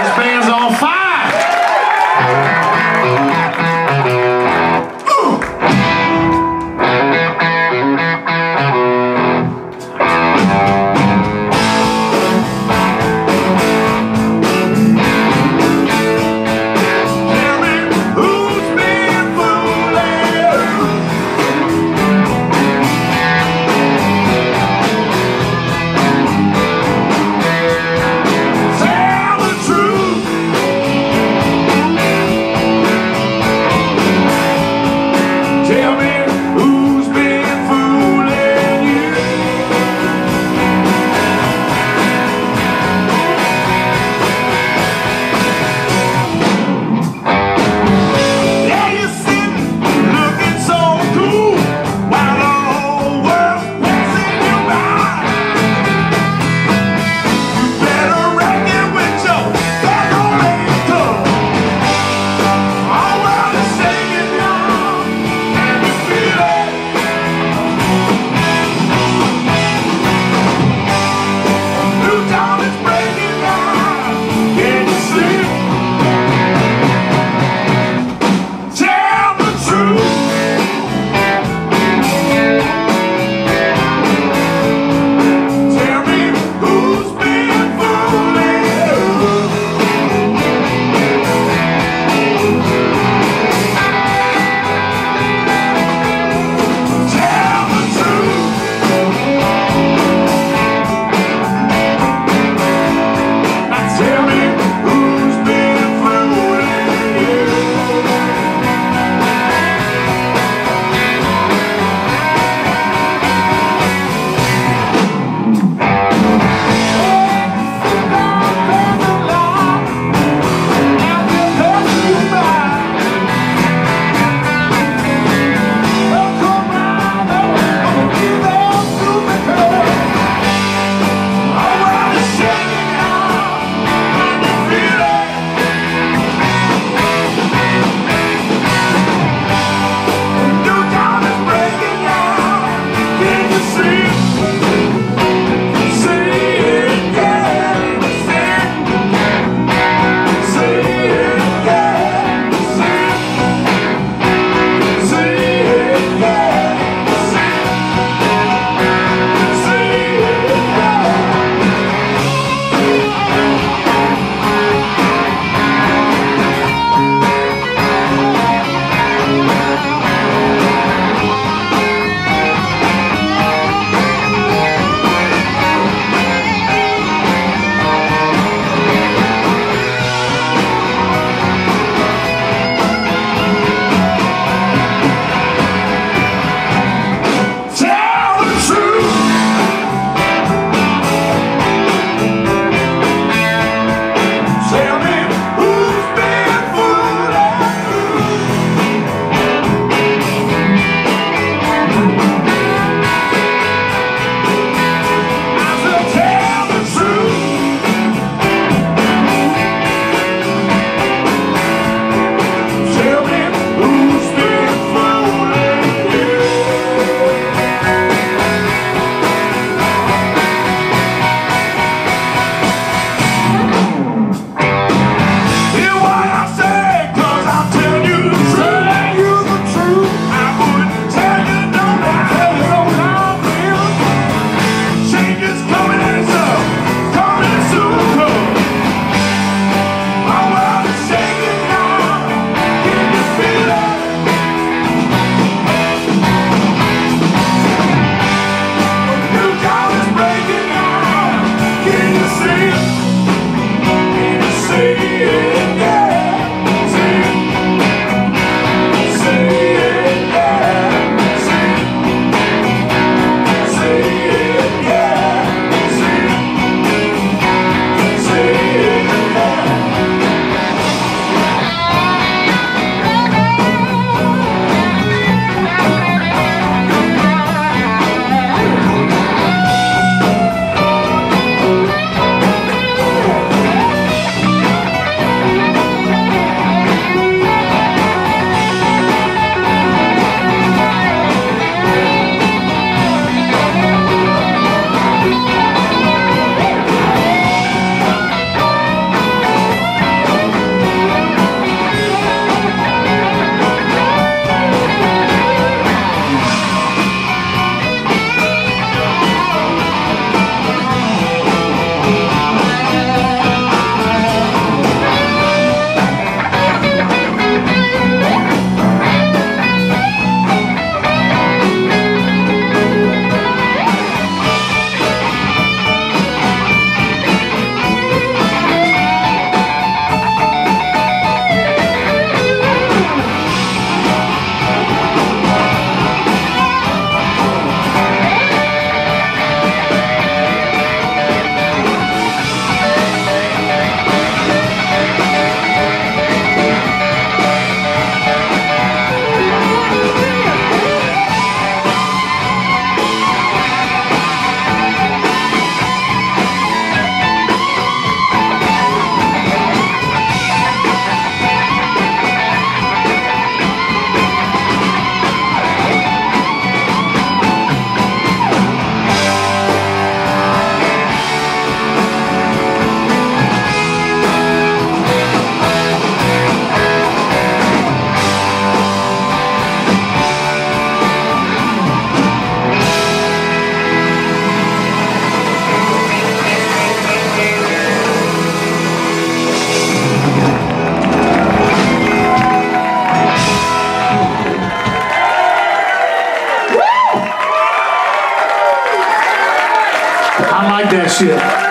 This band's on fire. Gracias.